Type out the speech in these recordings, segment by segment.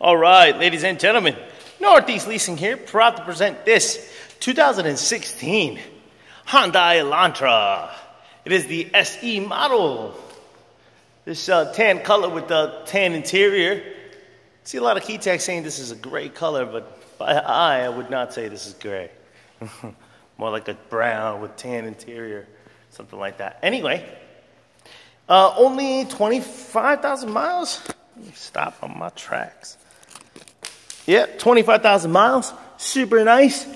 All right, ladies and gentlemen, Northeast Leasing here, proud to present this 2016 Hyundai Elantra. It is the SE model. This uh, tan color with the tan interior. See a lot of key tags saying this is a gray color, but by eye, I would not say this is gray. More like a brown with tan interior, something like that. Anyway, uh, only 25,000 miles. Stop on my tracks. Yep, 25,000 miles. Super nice.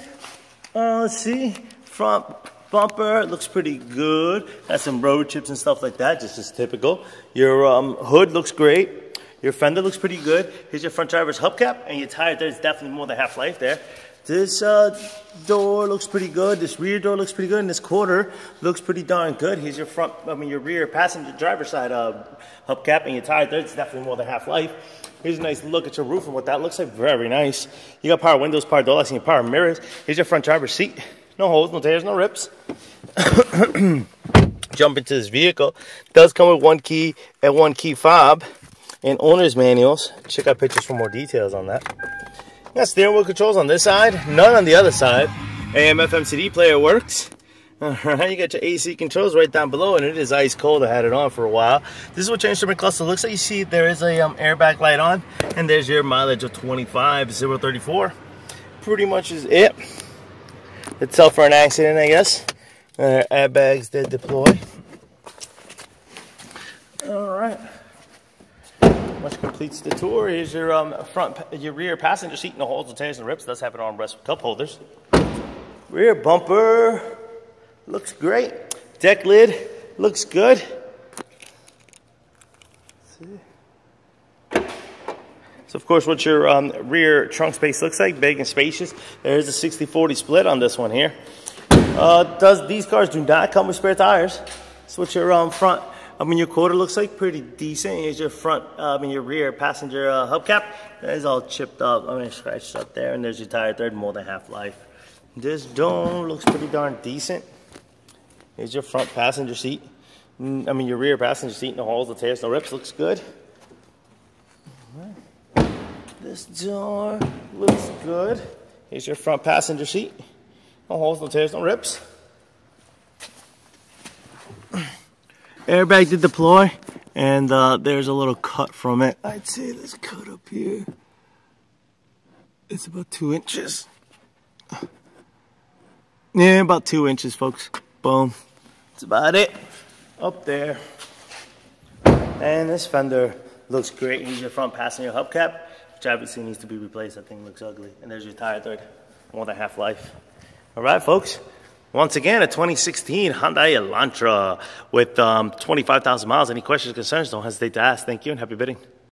Uh, let's see. Front bumper looks pretty good. Has some road chips and stuff like that, just as typical. Your um, hood looks great. Your fender looks pretty good. Here's your front driver's hubcap, and your tire there's definitely more than half life there. This uh, door looks pretty good. This rear door looks pretty good. And this quarter looks pretty darn good. Here's your front, I mean, your rear passenger driver side uh, hubcap and your tire there. It's definitely more than half life. Here's a nice look at your roof and what that looks like. Very nice. You got power windows, power door locks, and power mirrors. Here's your front driver's seat. No holes, no tears, no rips. Jump into this vehicle. Does come with one key and one key fob and owner's manuals. Check out pictures for more details on that. Got steering wheel controls on this side, none on the other side. AM FM CD player works. Alright, you got your AC controls right down below, and it is ice cold. I had it on for a while. This is what your instrument cluster looks like. You see there is a um, airbag light on, and there's your mileage of 25, 034. Pretty much is it. It's Itself for an accident, I guess. Uh, airbags did deploy. Alright much completes the tour. Here's your um, front, your rear passenger seat, no holes, no tears, and rips. Does have an armrest cup holders. Rear bumper looks great. Deck lid looks good. So of course what your um, rear trunk space looks like, big and spacious. There's a 60-40 split on this one here. Uh, does These cars do not come with spare tires. So what your um, front I mean, your quarter looks like pretty decent. Here's your front, uh, I mean, your rear passenger uh, hubcap. That is all chipped up, I mean, scratched up there. And there's your tire third, more than half life. This dome looks pretty darn decent. Here's your front passenger seat. Mm, I mean, your rear passenger seat, no holes, no tears, no rips, looks good. This door looks good. Here's your front passenger seat. No holes, no tears, no rips. airbag did deploy and uh, there's a little cut from it. I'd say this cut up here. It's about two inches. Yeah, about two inches, folks. Boom. That's about it. Up there. And this fender looks great. Here's your front passenger hubcap, which obviously needs to be replaced. That thing looks ugly. And there's your tire third. More than half life. All right, folks. Once again, a 2016 Hyundai Elantra with um, 25,000 miles. Any questions or concerns, don't hesitate to ask. Thank you and happy bidding.